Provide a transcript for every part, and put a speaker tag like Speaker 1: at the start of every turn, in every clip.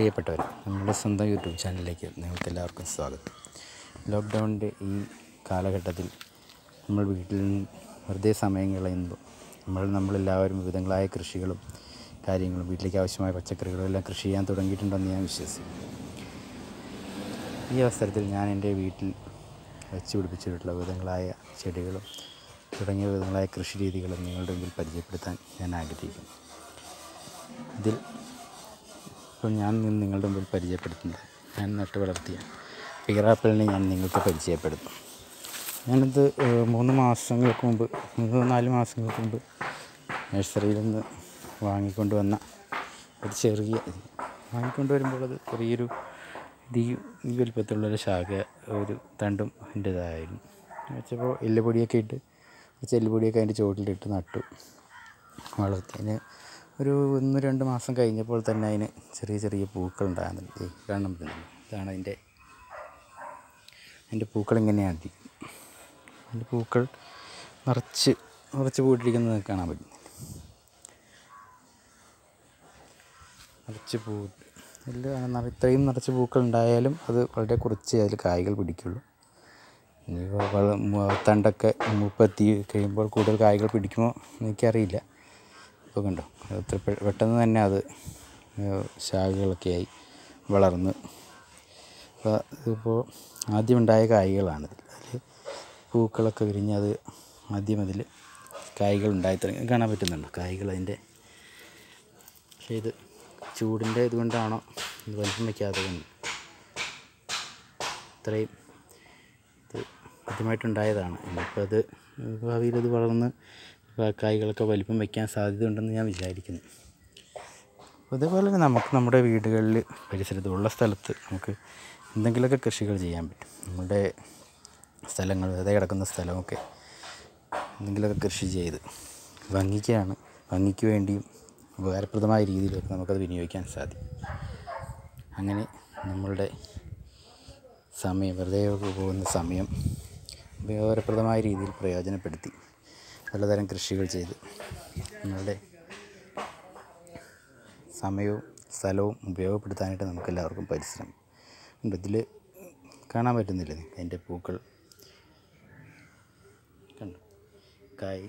Speaker 1: പ്രിയപ്പെട്ടവർ നമ്മുടെ സ്വന്തം യൂട്യൂബ് ചാനലിലേക്ക് നിങ്ങൾക്ക് എല്ലാവർക്കും സ്വാഗതം. ലോക്ക്ഡൗണിന്റെ ഈ കാലഘട്ടത്തിൽ നമ്മൾ വീട്ടിൽ നിന്ന് വെറുതെ സമയം കളയുമ്പോൾ നമ്മൾ നമ്മളെല്ലാവരും വിവിധങ്ങളായ കൃഷികളും കാര്യങ്ങളും വീട്ടിലേക്ക് ആവശ്യമായ പച്ചക്കറികളും എല്ലാം കൃഷി ചെയ്യാൻ തുടങ്ങിയിട്ടുണ്ടെന്ന് ഞാൻ വിശ്വസിക്കുന്നു. ഈ അവസരത്തിൽ ഞാൻ എന്റെ വീട്ടിൽ വെച്ച് പിടിപ്പിച്ചിട്ടുള്ള വിവിധങ്ങളായ ചെടികളും തുടങ്ങിയ വിധങ്ങളായ കൃഷി രീതികളും നിങ്ങളുടെ മുമ്പിൽ പരിചയപ്പെടുത്താൻ ഞാൻ ആഗ്രഹിക്കുന്നു. ഇതിൽ ഇപ്പോൾ ഞാൻ നിങ്ങളുടെ മുമ്പിൽ പരിചയപ്പെടുത്തുന്നത്. ഞാൻ നട്ടു വളർത്തിയ പിറാപ്പിളിനെ ഞാൻ നിങ്ങൾക്ക് പരിചയപ്പെടുത്തും. ഞാനിത് മൂന്ന് മാസങ്ങൾക്ക് മുമ്പ് മൂന്ന് നാല് മാസങ്ങൾക്ക് മുമ്പ് നഴ്സറിയിൽ നിന്ന് വാങ്ങിക്കൊണ്ട് വന്ന ഒരു ചെറിയ വാങ്ങിക്കൊണ്ട് വരുമ്പോൾ അത് ചെറിയൊരു ഈ ഈ വലിപ്പത്തിലുള്ളൊരു ശാഖ ഒരു തണ്ടും എന്റേതായിരുന്നു വെച്ചപ്പോൾ എല്ലുപൊടിയൊക്കെ ഇട്ട് ചെല്ലുപൊടിയൊക്കെ അതിന്റെ ചുവട്ടിലിട്ട് നട്ടു വളർത്തി. അതിന് ഒരു ഒന്ന് രണ്ട് മാസം കഴിഞ്ഞപ്പോൾ തന്നെ അതിന് ചെറിയ ചെറിയ പൂക്കൾ ഈ കാണാൻ പറ്റുന്നു ഇതാണ് അതിന്റെ അതിന്റെ പൂക്കൾ ഇങ്ങനെയാണ്. അതിന്റെ പൂക്കൾ നിറച്ച് നിറച്ച് പൂട്ടിരിക്കുന്നത് കാണാൻ പറ്റും. നിറച്ച് പൂ എല്ലാം ഇത്രയും നിറച്ച് പൂക്കൾ ഉണ്ടായാലും അത് വളരെ കുറച്ച് അതിൽ കായ്കൾ പിടിക്കുള്ളൂ. ഇനി വ- വ- തണ്ടൊക്കെ മുപ്പെത്തി കഴിയുമ്പോൾ കൂടുതൽ കായ്കൾ പിടിക്കുമോ എനിക്കറിയില്ല. ഇപ്പോൾ കണ്ടോ? അത്ര പെട്ടെന്ന് തന്നെ അത് ശാഖകളൊക്കെ ആയി വളർന്ന്. അപ്പോൾ ഇതിപ്പോൾ ആദ്യം ഉണ്ടായ കായ്കളാണിത് അതിൽ പൂക്കളൊക്കെ വിരിഞ്ഞ് അത് ആദ്യം അതിൽ കായ്കൾ ഉണ്ടായി തുടങ്ങി കാണാൻ പറ്റുന്നുണ്ടോ? കായ്കൾ അതിന്റെ പക്ഷേ ഇത് ചൂടിന്റെ ഇതുകൊണ്ടാണോ ഇത് വലിപ്പം വയ്ക്കാതെ ഇത്രയും ഇത് ആദ്യമായിട്ടുണ്ടായതാണ്. ഇനിയിപ്പോൾ അത് ഭാവിയിൽ അത് വളർന്ന് കായ്കളൊക്കെ വലിപ്പം വയ്ക്കാൻ സാധ്യതയുണ്ടെന്ന് ഞാൻ വിചാരിക്കുന്നു. അതേപോലെ തന്നെ നമുക്ക് നമ്മുടെ വീടുകളിൽ പരിസരത്ത് ഉള്ള സ്ഥലത്ത് നമുക്ക് എന്തെങ്കിലുമൊക്കെ കൃഷികൾ ചെയ്യാൻ പറ്റും. നമ്മുടെ സ്ഥലങ്ങൾ വെറുതെ കിടക്കുന്ന സ്ഥലമൊക്കെ എന്തെങ്കിലുമൊക്കെ കൃഷി ചെയ്ത് ഭംഗിക്കാണ് ഭംഗിക്ക് വേണ്ടിയും ഉപകാരപ്രദമായ രീതിയിലൊക്കെ നമുക്കത് വിനിയോഗിക്കാൻ സാധിക്കും. അങ്ങനെ നമ്മളുടെ സമയം വെറുതെ പോകുന്ന സമയം ഉപയോഗപ്രദമായ രീതിയിൽ പ്രയോജനപ്പെടുത്തി പലതരം കൃഷികൾ ചെയ്ത്. നിങ്ങളുടെ സമയവും സ്ഥലവും ഉപയോഗപ്പെടുത്താനായിട്ട് നമുക്ക് എല്ലാവർക്കും പരിശ്രമം. ഇതിൽ കാണാൻ പറ്റുന്നില്ലേ? അതിന്റെ പൂക്കൾ. കണ്ടു? കായ്.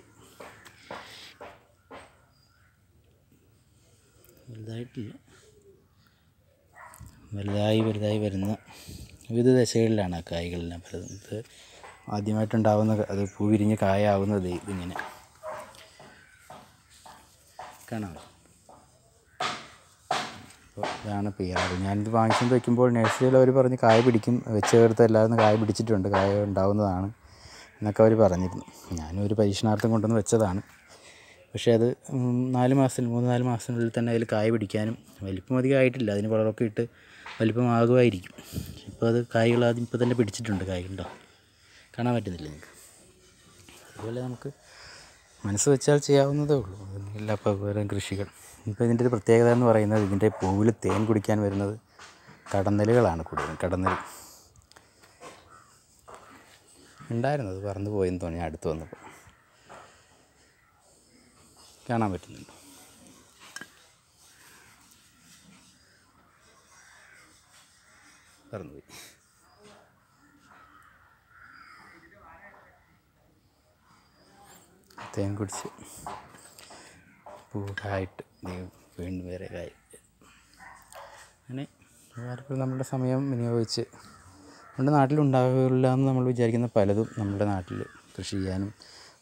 Speaker 1: വലുതായിട്ടില്ല. വലുതായി വലുതായി വരുന്ന വിവിധ ദശകളിലാണ് ആ കായ്കളെല്ലാം പലതും ആദ്യമായിട്ടുണ്ടാവുന്ന അത് പൂ വിരിഞ്ഞ് കായാവുന്നത് ഇതിങ്ങനെ. കാണാം അപ്പോൾ ഇതാണ് പിയാറ് ഞാനിത് വാങ്ങിച്ചുകൊണ്ട് വയ്ക്കുമ്പോൾ നഴ്സറിയിൽ അവർ പറഞ്ഞ് കായ പിടിക്കും വെച്ച് ചേർത്ത് എല്ലാവരും കായ പിടിച്ചിട്ടുണ്ട് കായ ഉണ്ടാവുന്നതാണ് എന്നൊക്കെ അവർ പറഞ്ഞിരുന്നു. ഞാനും ഒരു പരീക്ഷണാർത്ഥം കൊണ്ടുവന്ന് വെച്ചതാണ്. പക്ഷേ അത് നാല് മാസത്തിന് മൂന്ന് നാല് മാസത്തിനുള്ളിൽ തന്നെ അതിൽ കായ പിടിക്കാനും വലിപ്പം അധികം ആയിട്ടില്ല അതിന് വളമൊക്കെ ഇട്ട് വലിപ്പമാകുമായിരിക്കും. ഇപ്പോൾ അത് കായകൾ ആദ്യം ഇപ്പോൾ തന്നെ പിടിച്ചിട്ടുണ്ട് കായ്കളുണ്ടോ കാണാൻ പറ്റുന്നില്ല നിങ്ങൾക്ക് അതുപോലെ നമുക്ക് മനസ്സ് വെച്ചാൽ ചെയ്യാവുന്നതേ ഉള്ളൂ. എല്ലാ പകരം കൃഷികൾ. ഇപ്പോൾ ഇതിന്റെ ഒരു പ്രത്യേകത എന്ന് പറയുന്നത് ഇതിന്റെ പൂവിൽ തേൻ കുടിക്കാൻ വരുന്നത് കടന്നലുകളാണ് കൂടുതലും. കടന്നൽ. ഉണ്ടായിരുന്നത് പറന്നു പോയെന്ന് തോന്നി. അടുത്ത് വന്നപ്പോൾ കാണാൻ പറ്റുന്നുണ്ട്. പറന്നുപോയി തേൻ കുടിച്ച് പൂവായിട്ട് വീണ്ടും വേറെ കായ് അങ്ങനെ ആർക്കും നമ്മുടെ സമയം വിനിയോഗിച്ച് നമ്മുടെ നാട്ടിലുണ്ടാകില്ല എന്ന് നമ്മൾ വിചാരിക്കുന്ന പലതും നമ്മുടെ നാട്ടിൽ കൃഷി ചെയ്യാനും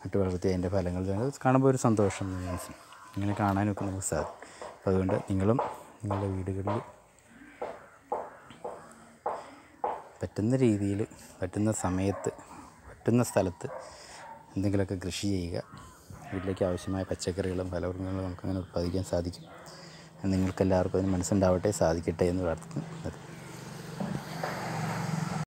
Speaker 1: നട്ടു വളർത്തി അതിന്റെ ഫലങ്ങൾ കാണുമ്പോൾ ഒരു സന്തോഷം ഇങ്ങനെ കാണാനൊക്കെ നമുക്ക് സാധിക്കും. അപ്പോൾ അതുകൊണ്ട് നിങ്ങളും നിങ്ങളുടെ വീടുകളിൽ പറ്റുന്ന രീതിയിൽ പറ്റുന്ന സമയത്ത് പറ്റുന്ന സ്ഥലത്ത് എന്തെങ്കിലുമൊക്കെ കൃഷി ചെയ്യുക. വീട്ടിലേക്ക് ആവശ്യമായ പച്ചക്കറികളും ഫലവർഗങ്ങളും നമുക്കങ്ങനെ ഉത്പാദിക്കാൻ സാധിക്കും. നിങ്ങൾക്കെല്ലാവർക്കും അതിന് മനസ്സുണ്ടാവട്ടെ സാധിക്കട്ടെ എന്ന് പ്രാർത്ഥിക്കുന്നു.